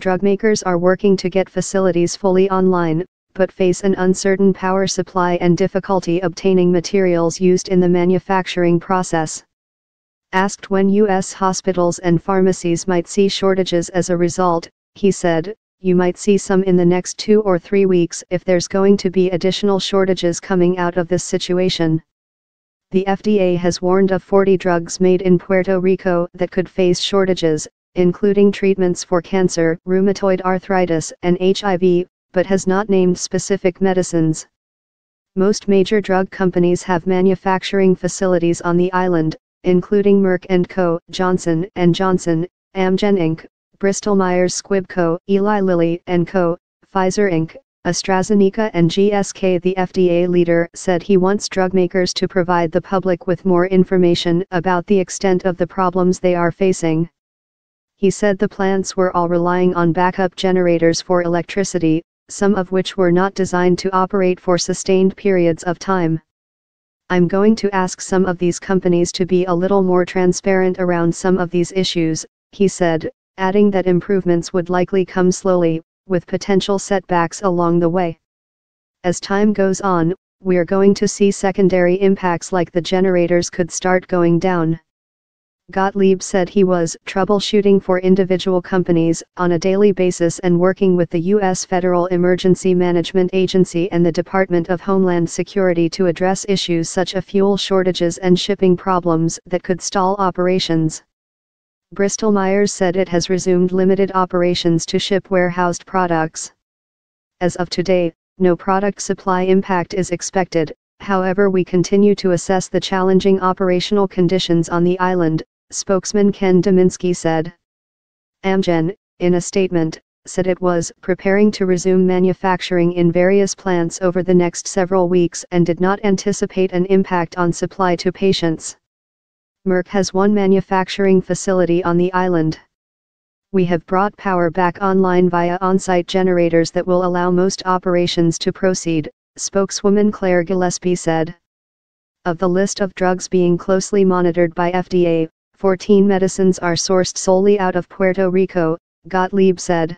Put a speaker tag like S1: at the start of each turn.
S1: drug makers are working to get facilities fully online, but face an uncertain power supply and difficulty obtaining materials used in the manufacturing process. Asked when U.S. hospitals and pharmacies might see shortages as a result, he said, you might see some in the next two or three weeks if there's going to be additional shortages coming out of this situation. The FDA has warned of 40 drugs made in Puerto Rico that could face shortages, including treatments for cancer, rheumatoid arthritis, and HIV, but has not named specific medicines. Most major drug companies have manufacturing facilities on the island, including Merck & Co., Johnson & Johnson, Amgen Inc., Bristol Myers Squibb Co., Eli Lilly & Co., Pfizer Inc., AstraZeneca and GSK The FDA leader said he wants drug makers to provide the public with more information about the extent of the problems they are facing. He said the plants were all relying on backup generators for electricity, some of which were not designed to operate for sustained periods of time. I'm going to ask some of these companies to be a little more transparent around some of these issues, he said, adding that improvements would likely come slowly, with potential setbacks along the way. As time goes on, we're going to see secondary impacts like the generators could start going down. Gottlieb said he was troubleshooting for individual companies on a daily basis and working with the U.S. Federal Emergency Management Agency and the Department of Homeland Security to address issues such as fuel shortages and shipping problems that could stall operations. Bristol Myers said it has resumed limited operations to ship warehoused products. As of today, no product supply impact is expected, however we continue to assess the challenging operational conditions on the island, spokesman Ken Dominski said. Amgen, in a statement, said it was preparing to resume manufacturing in various plants over the next several weeks and did not anticipate an impact on supply to patients. Merck has one manufacturing facility on the island. We have brought power back online via on-site generators that will allow most operations to proceed, spokeswoman Claire Gillespie said. Of the list of drugs being closely monitored by FDA, 14 medicines are sourced solely out of Puerto Rico, Gottlieb said.